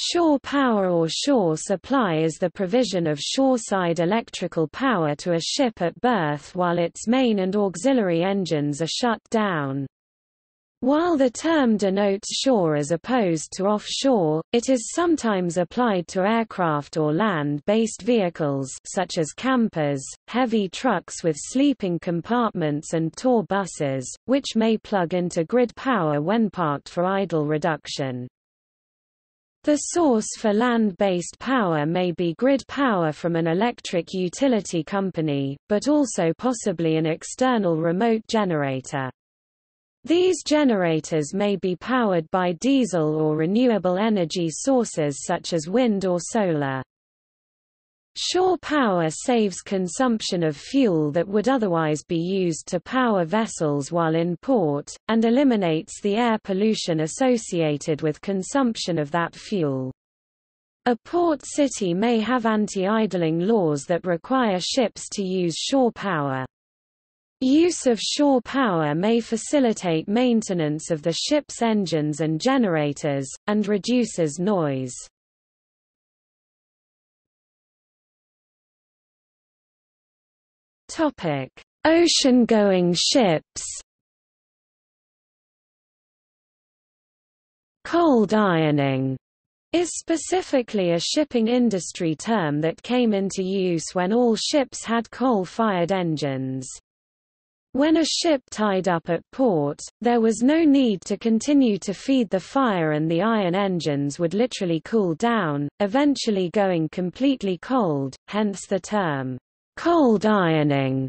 Shore power or shore supply is the provision of shoreside electrical power to a ship at berth while its main and auxiliary engines are shut down. While the term denotes shore as opposed to offshore, it is sometimes applied to aircraft or land-based vehicles such as campers, heavy trucks with sleeping compartments and tour buses, which may plug into grid power when parked for idle reduction. The source for land-based power may be grid power from an electric utility company, but also possibly an external remote generator. These generators may be powered by diesel or renewable energy sources such as wind or solar. Shore power saves consumption of fuel that would otherwise be used to power vessels while in port, and eliminates the air pollution associated with consumption of that fuel. A port city may have anti-idling laws that require ships to use shore power. Use of shore power may facilitate maintenance of the ship's engines and generators, and reduces noise. Ocean-going ships. Cold ironing is specifically a shipping industry term that came into use when all ships had coal-fired engines. When a ship tied up at port, there was no need to continue to feed the fire and the iron engines would literally cool down, eventually going completely cold, hence the term, cold ironing.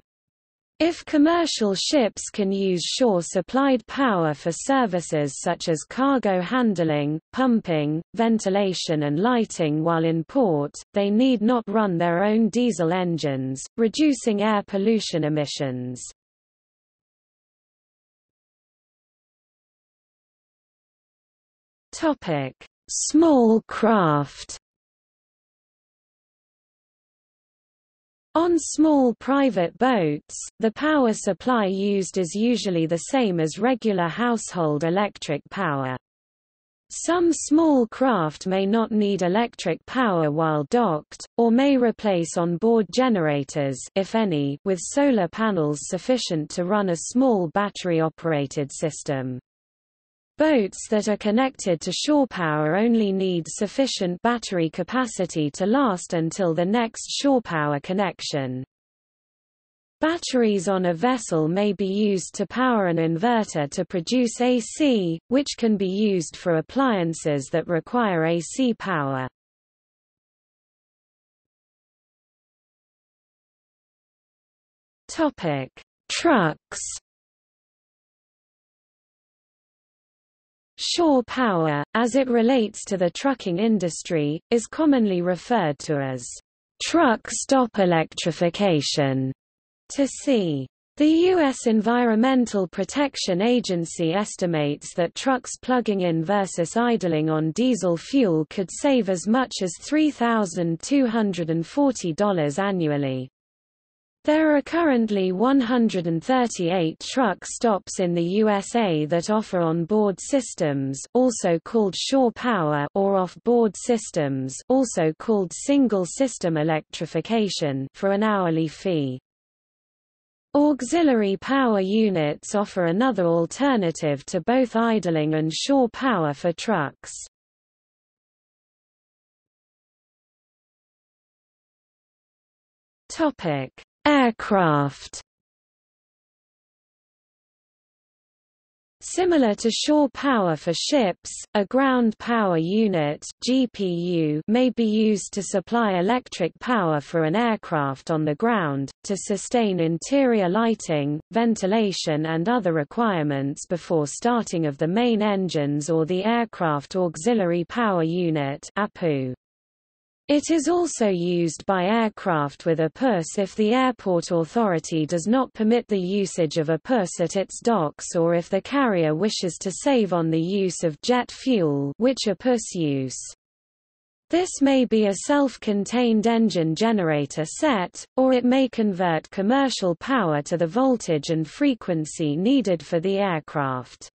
If commercial ships can use shore-supplied power for services such as cargo handling, pumping, ventilation and lighting while in port, they need not run their own diesel engines, reducing air pollution emissions. Small craft. On small private boats, the power supply used is usually the same as regular household electric power. Some small craft may not need electric power while docked, or may replace on-board generators if any, with solar panels sufficient to run a small battery-operated system. Boats that are connected to shore power only need sufficient battery capacity to last until the next shore power connection. Batteries on a vessel may be used to power an inverter to produce AC, which can be used for appliances that require AC power. Topic: Trucks Shore power, as it relates to the trucking industry, is commonly referred to as truck stop electrification. To see the U.S. Environmental Protection Agency estimates that trucks plugging in versus idling on diesel fuel could save as much as $3,240 annually. There are currently 138 truck stops in the USA that offer on-board systems also called shore power or off-board systems also called single-system electrification for an hourly fee. Auxiliary power units offer another alternative to both idling and shore power for trucks. Topic Aircraft Similar to shore power for ships, a ground power unit GPU may be used to supply electric power for an aircraft on the ground, to sustain interior lighting, ventilation and other requirements before starting of the main engines or the aircraft auxiliary power unit APU. It is also used by aircraft with APUs if the airport authority does not permit the usage of APUs at its docks or if the carrier wishes to save on the use of jet fuel which APUs use. This may be a self-contained engine generator set, or it may convert commercial power to the voltage and frequency needed for the aircraft.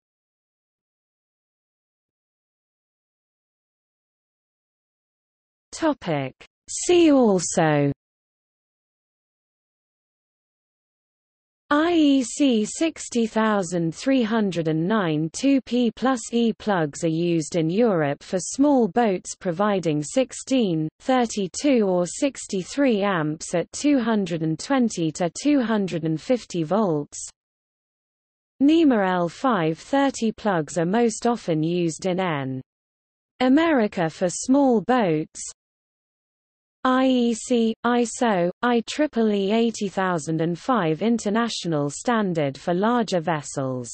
Topic. See also IEC 60309 2P plus E plugs are used in Europe for small boats providing 16, 32 or 63 amps at 220 to 250 volts. NEMA L530 plugs are most often used in N. America for small boats, IEC, ISO, IEEE 80005 International Standard for larger vessels